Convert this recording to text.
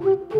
with